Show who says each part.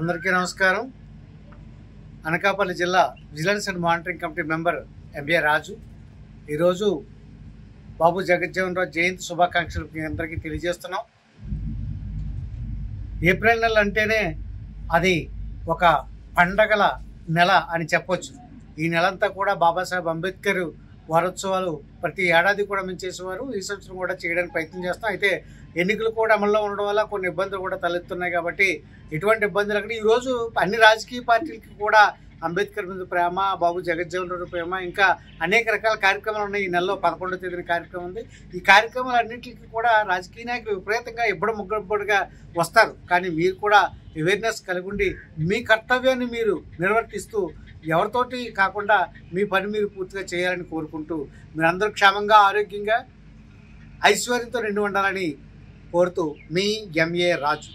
Speaker 1: అందరికీ నమస్కారం. అనకాపల్లి జిల్లా vigilance and monitoring committee member MBA Raju. ఈరోజు బాబు జగజ్జీవన్ రావు జయంతి శుభాకాంక్షలు మీ అందరికీ తెలియజేస్తున్నాం. ఏప్రిల్ నెల అంటేనే అది ఒక పండగల నెల అని చెప్పొచ్చు. ఈ నెలంతా కూడా బాబాసాహెబ్ అంబేద్కర్ వారోత్సవాలు ప్రతి ఏడాది కూడా మేము చేసేవారు. ఈ సంవత్సరం కూడా చేయడానికి ప్రయత్నం చేస్తాం. అయితే ఎన్నికలు కూడా అమల్లో ఉండడం వల్ల కొన్ని ఇబ్బందులు కూడా తలెత్తున్నాయి కాబట్టి ఎటువంటి ఇబ్బందులు అక్కడ. ఈరోజు అన్ని రాజకీయ పార్టీలకి కూడా అంబేద్కర్ మీద ప్రేమ బాబు జగజ్జీవన్ రెడ్డి ప్రేమ ఇంకా అనేక రకాల కార్యక్రమాలు ఉన్నాయి. ఈ నెలలో పదకొండో తేదీన కార్యక్రమం ఉంది. ఈ కార్యక్రమాలన్నింటికి కూడా రాజకీయ నాయకులు విపరీతంగా ఇబ్బడి ముగ్గడిగా వస్తారు. కానీ మీరు కూడా అవేర్నెస్ కలిగి ఉండి మీ కర్తవ్యాన్ని మీరు నిర్వర్తిస్తూ ఎవరితోటి కాకుండా మీ పని మీరు పూర్తిగా చేయాలని కోరుకుంటూ మీరందరూ క్షేమంగా ఆరోగ్యంగా ఐశ్వర్యంతో నిండి ఉండాలని కోరుతూ మీ ఎంఏ రాజు.